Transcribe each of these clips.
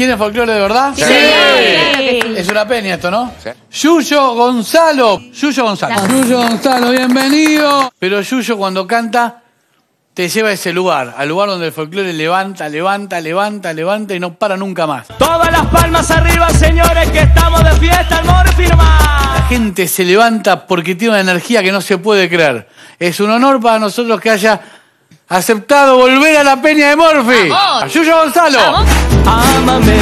¿Quién es folclore de verdad? Sí. Claro sí. Es una peña esto, ¿no? Sí. Yuyo Gonzalo. Yuyo Gonzalo. Yuyo Gonzalo, bienvenido. Pero Yuyo cuando canta te lleva a ese lugar, al lugar donde el folclore levanta, levanta, levanta, levanta y no para nunca más. Todas las palmas arriba, señores, que estamos de fiesta, el moro La firma. gente se levanta porque tiene una energía que no se puede creer. Es un honor para nosotros que haya aceptado volver a la peña de Morphy. Vamos. Yuyo Gonzalo. Vamos. Ámame,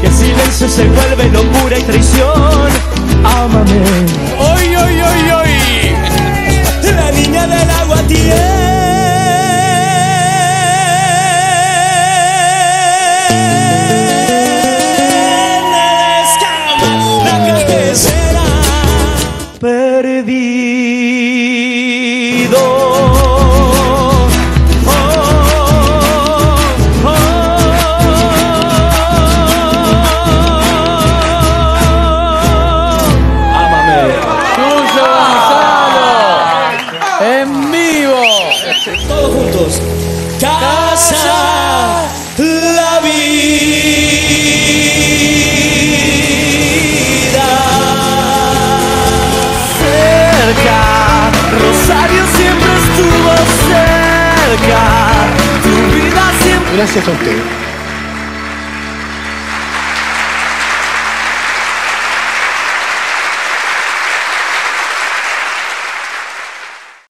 que el silencio se vuelve locura y traición. Ámame, Hoy, hoy, hoy, hoy. la niña del agua tiene la cabecera perdido. Todos juntos. Casa la vida. Cerca, Rosario siempre estuvo cerca. Tu vida siempre. Gracias a usted.